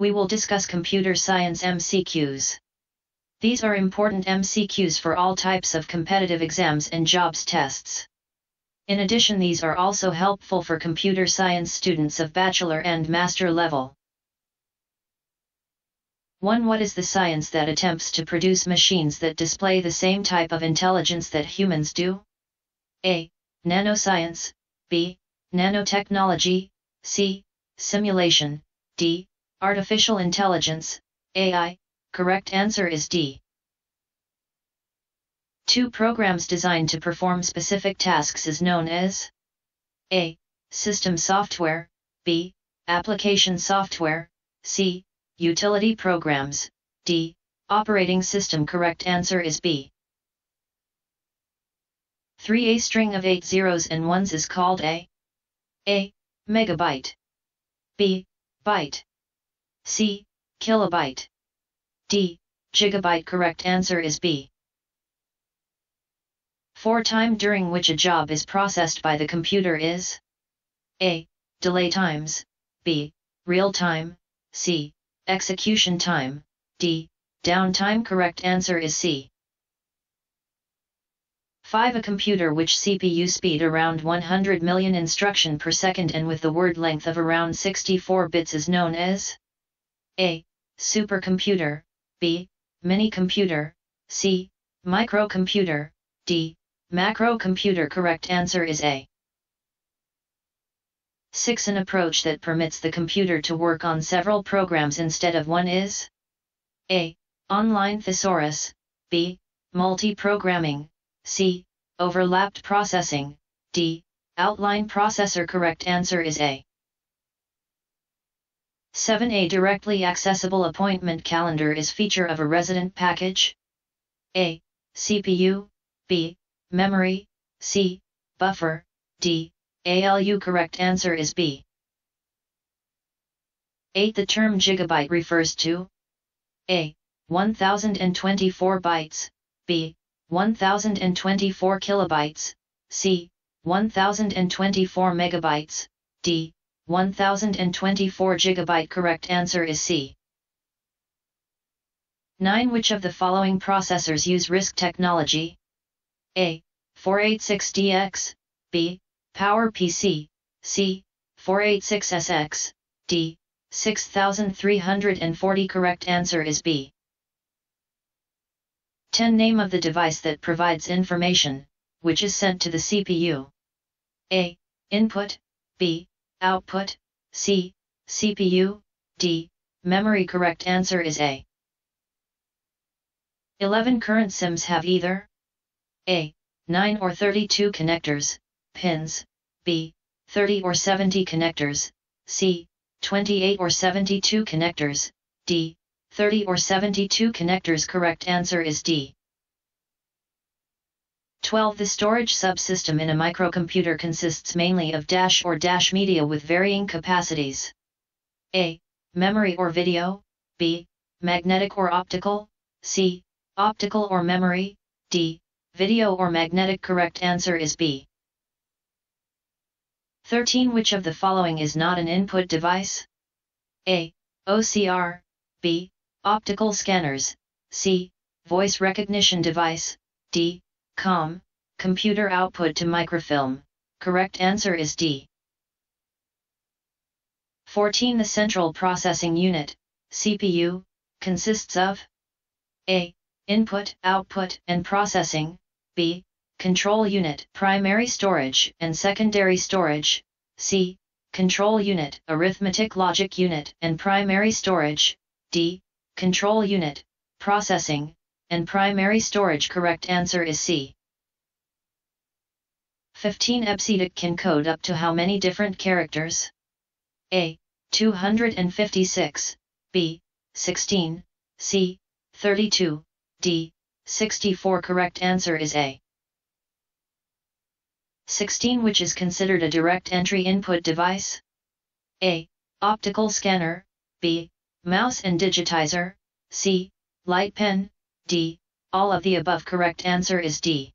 we will discuss computer science MCQs. These are important MCQs for all types of competitive exams and jobs tests. In addition these are also helpful for computer science students of bachelor and master level. 1. What is the science that attempts to produce machines that display the same type of intelligence that humans do? A. Nanoscience, B. Nanotechnology, C. Simulation, D. Artificial intelligence, AI, correct answer is D. 2. Programs designed to perform specific tasks is known as A. System software, B. Application software, C utility programs, D, operating system correct answer is B. 3 A string of 8 zeros and ones is called a A. Megabyte B. Byte C. Kilobyte D. Gigabyte correct answer is B. 4 Time during which a job is processed by the computer is A. Delay times B. Real time C execution time, D, downtime correct answer is C. 5. A computer which CPU speed around 100 million instruction per second and with the word length of around 64 bits is known as A. Supercomputer, B. Mini-computer, C. Microcomputer, D. Macrocomputer correct answer is A. 6. An approach that permits the computer to work on several programs instead of one is A. Online thesaurus, B. Multi-programming, C. Overlapped processing, D. Outline processor correct answer is A. 7. A directly accessible appointment calendar is feature of a resident package A. CPU, B. Memory, C. Buffer, D. ALU correct answer is B. 8. The term gigabyte refers to A. 1024 bytes, B. 1024 kilobytes, C. 1024 megabytes, D. 1024 gigabyte correct answer is C. 9. Which of the following processors use RISC technology? A. 486DX, B. PowerPC, C, 486SX, D, 6340 Correct answer is B. 10 Name of the device that provides information, which is sent to the CPU. A. Input, B. Output, C. CPU, D. Memory Correct answer is A. 11 Current SIMMs have either A. 9 or 32 connectors, pins, B, 30 or 70 connectors, C, 28 or 72 connectors, D, 30 or 72 connectors correct answer is D. 12 The storage subsystem in a microcomputer consists mainly of dash or dash media with varying capacities. A. Memory or video, B. Magnetic or optical, C. Optical or memory, D. Video or magnetic correct answer is B. 13 Which of the following is not an input device? A. OCR, B. Optical scanners, C. Voice recognition device, D. COM, computer output to microfilm, correct answer is D. 14 The central processing unit, CPU, consists of A. Input, output and processing, B control unit, primary storage and secondary storage, C, control unit, arithmetic logic unit and primary storage, D, control unit, processing, and primary storage correct answer is C. 15 EBCDIC can code up to how many different characters? A. 256, B. 16, C. 32, D. 64 correct answer is A. 16 Which is considered a direct entry input device? A. Optical scanner, B. Mouse and digitizer, C. Light pen, D. All of the above correct answer is D.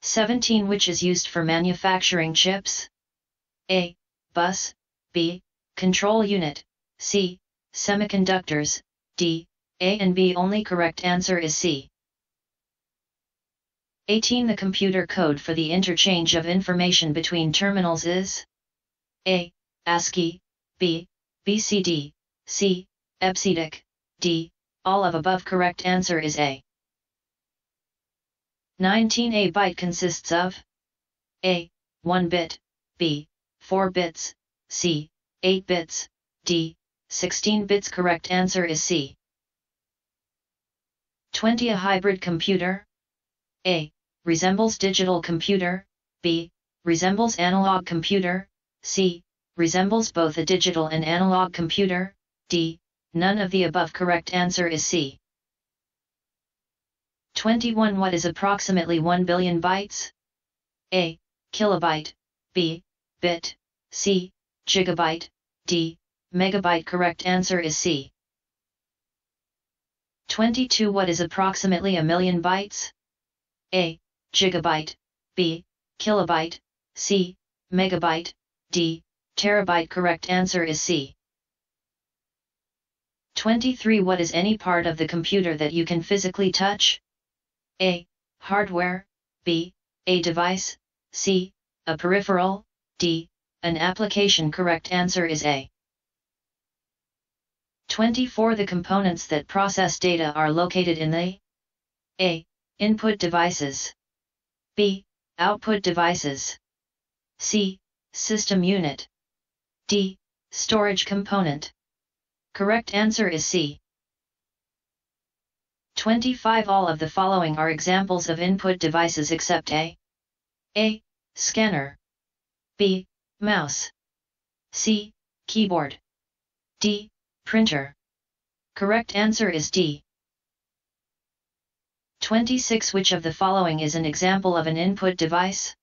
17 Which is used for manufacturing chips? A. Bus, B. Control unit, C. Semiconductors, D. A and B only correct answer is C. 18. The computer code for the interchange of information between terminals is A. ASCII, B. BCD, C. EBCDIC, D. All of above correct answer is A. 19. A byte consists of A. 1 bit, B. 4 bits, C. 8 bits, D. 16 bits correct answer is C. 20. A hybrid computer A. Resembles digital computer, B. Resembles analog computer, C. Resembles both a digital and analog computer, D. None of the above correct answer is C. 21. What is approximately 1 billion bytes? A. Kilobyte, B. Bit, C. Gigabyte, D. Megabyte correct answer is C. 22. What is approximately a million bytes? A. Gigabyte, B. Kilobyte, C. Megabyte, D. Terabyte correct answer is C. 23. What is any part of the computer that you can physically touch? A. Hardware, B. A device, C. A peripheral, D. An application correct answer is A. 24. The components that process data are located in the A. Input devices B. Output devices C. System unit D. Storage component Correct answer is C. 25 All of the following are examples of input devices except A. A. Scanner. B. Mouse. C. Keyboard. D. Printer. Correct answer is D. 26 Which of the following is an example of an input device?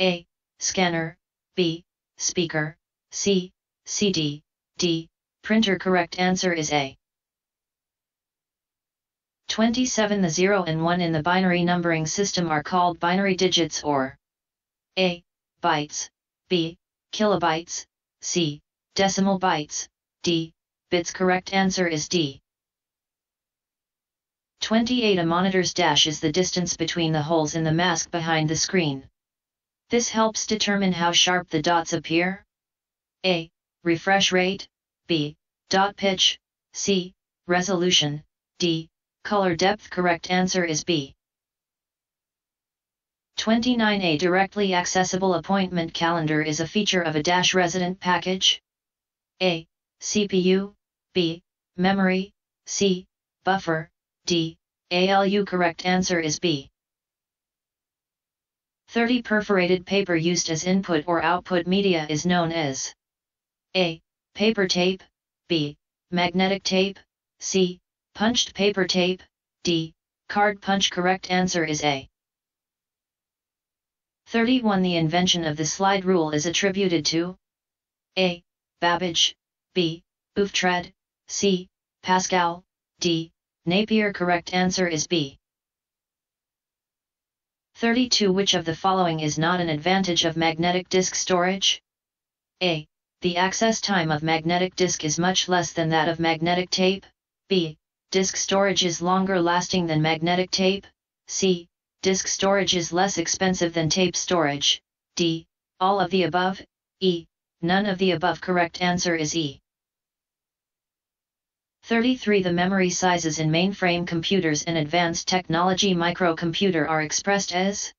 A. Scanner. B. Speaker. C. CD. D. Printer correct answer is A. 27 The 0 and 1 in the binary numbering system are called binary digits or A. Bytes, B. Kilobytes, C. Decimal bytes, D. Bits correct answer is D. 28 A monitor's dash is the distance between the holes in the mask behind the screen. This helps determine how sharp the dots appear. A. Refresh rate, B. Dot pitch, C. Resolution, D. Color depth correct answer is B. 29 A directly accessible appointment calendar is a feature of a Dash resident package. A. CPU, B. Memory, C. Buffer, D. ALU correct answer is B. 30 Perforated paper used as input or output media is known as A. Paper tape, B. Magnetic tape, C. Punched paper tape, D. Card punch correct answer is A. 31 The invention of the slide rule is attributed to A. Babbage, B. Oughtred, C. Pascal, D. Napier correct answer is B. 32 Which of the following is not an advantage of magnetic disk storage? A. The access time of magnetic disk is much less than that of magnetic tape. B. Disk storage is longer lasting than magnetic tape. C. Disk storage is less expensive than tape storage. D. All of the above. E. None of the above correct answer is E. 33 The memory sizes in mainframe computers and advanced technology microcomputer are expressed as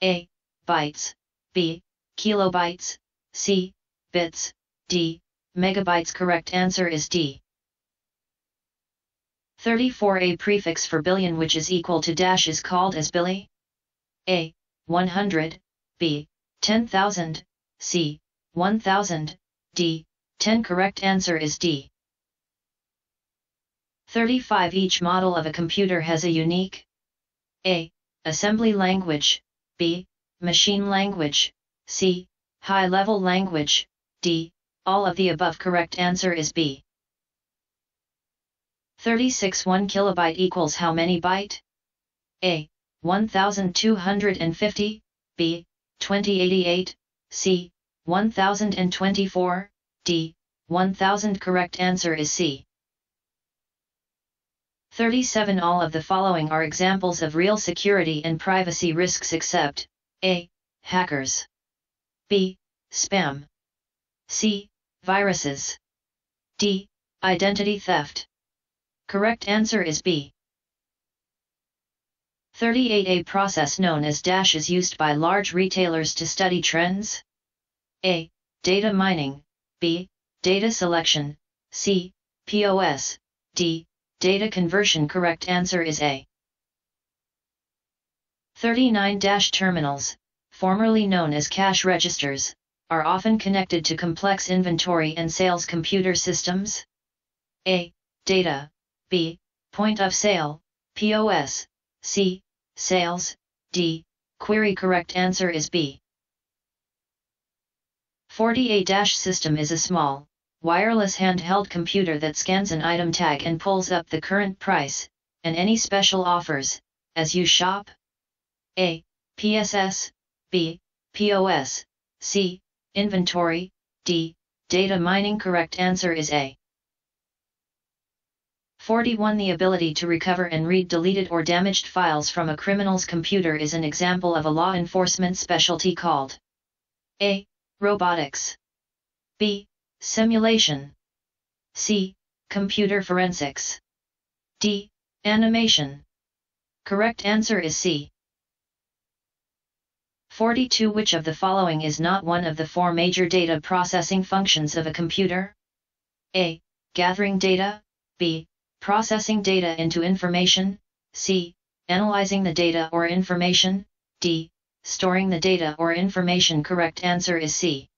A. Bytes, B. Kilobytes, C bits, D, megabytes correct answer is D. 34 A prefix for billion which is equal to dash is called as billy. A. 100, B. 10,000, C. 1000, D. 10 correct answer is D. 35 Each model of a computer has a unique A. Assembly language, B. Machine language, C. High-level language, D. All of the above correct answer is B. 36 1 kilobyte equals how many byte? A. 1250, B. 2088, C. 1024, D. 1000 correct answer is C. 37 All of the following are examples of real security and privacy risks except A. Hackers B. Spam C. Viruses D. Identity theft Correct answer is B. 38 A process known as Dash is used by large retailers to study trends. A. Data mining. B. Data selection. C. POS. D. Data conversion Correct answer is A. 39 Dash terminals, formerly known as cash registers, are often connected to complex inventory and sales computer systems. A. Data. B. Point of sale, POS. C. Sales, D. Query correct answer is B. 40A-system is a small, wireless handheld computer that scans an item tag and pulls up the current price, and any special offers, as you shop. A. PSS, B. POS, C. Inventory, D. Data mining correct answer is A. 41 The ability to recover and read deleted or damaged files from a criminal's computer is an example of a law enforcement specialty called A. Robotics B. Simulation C. Computer forensics D. Animation Correct answer is C. 42 Which of the following is not one of the four major data processing functions of a computer? A. Gathering data B processing data into information, c. analyzing the data or information, d. storing the data or information correct answer is C.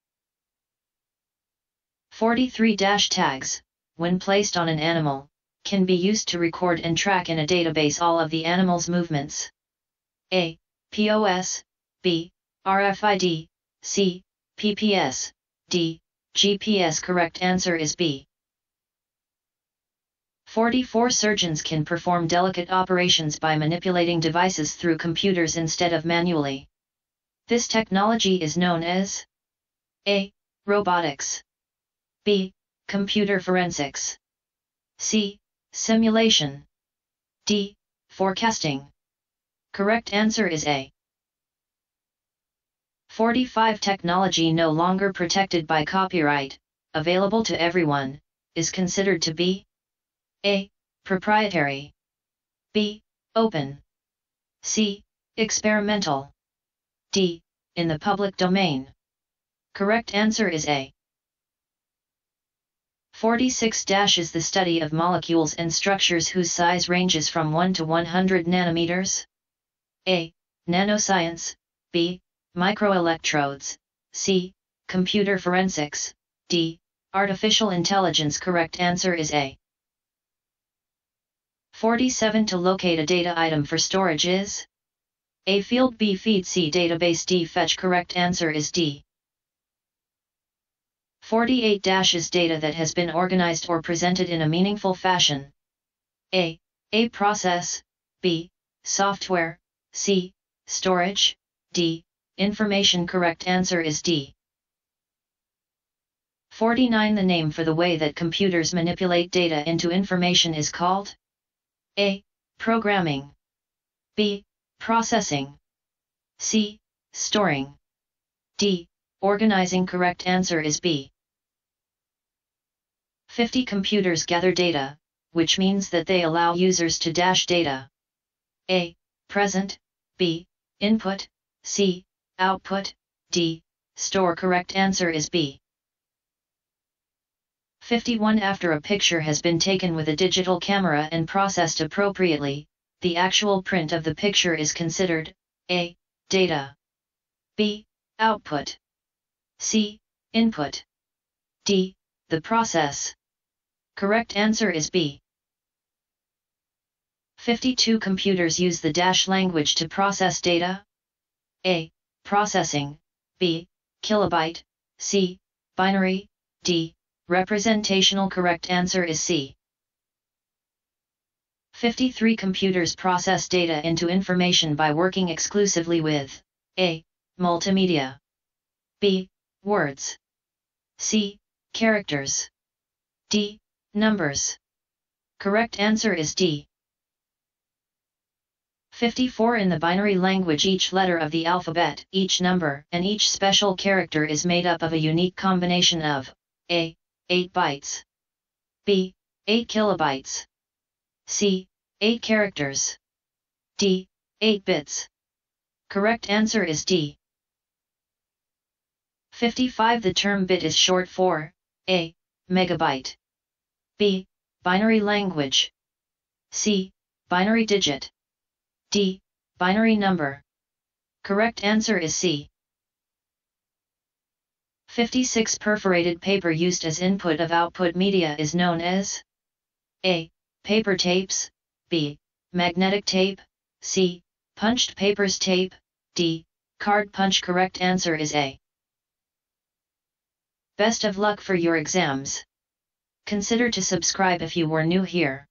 43 tags, when placed on an animal, can be used to record and track in a database all of the animal's movements. A. POS, B. RFID, C. PPS, D. GPS correct answer is B. 44 Surgeons can perform delicate operations by manipulating devices through computers instead of manually. This technology is known as A. Robotics B. Computer forensics C. Simulation D. Forecasting Correct answer is A. 45 Technology no longer protected by copyright, available to everyone, is considered to be a. Proprietary. B. Open. C. Experimental. D. In the public domain. Correct answer is A. 46 dash is the study of molecules and structures whose size ranges from 1 to 100 nanometers. A. Nanoscience. B. Microelectrodes. C. Computer forensics. D. Artificial intelligence. Correct answer is A. 47 To locate a data item for storage is A field B feed C database D fetch correct answer is D. 48 dash is data that has been organized or presented in a meaningful fashion. A. A process, B. Software, C. Storage, D. Information correct answer is D. 49 The name for the way that computers manipulate data into information is called a. Programming. B. Processing. C. Storing. D. Organizing correct answer is B. 50 computers gather data, which means that they allow users to dash data. A. Present. B. Input. C. Output. D. Store correct answer is B. 51 After a picture has been taken with a digital camera and processed appropriately, the actual print of the picture is considered A. Data B. Output C. Input D. The process. Correct answer is B. 52 Computers use the Dash language to process data. A. Processing. B. Kilobyte. C. Binary. D. Representational correct answer is C. 53 Computers process data into information by working exclusively with A. Multimedia B. Words C. Characters D. Numbers. Correct answer is D. 54 In the binary language each letter of the alphabet, each number, and each special character is made up of a unique combination of A. 8 bytes B. 8 kilobytes C. 8 characters D. 8 bits Correct answer is D. 55 The term bit is short for A. Megabyte B. Binary language C. Binary digit D. Binary number. Correct answer is C. 56 Perforated paper used as input of output media is known as A. Paper tapes, B. Magnetic tape, C. Punched papers tape, D. Card punch Correct answer is A. Best of luck for your exams. Consider to subscribe if you were new here.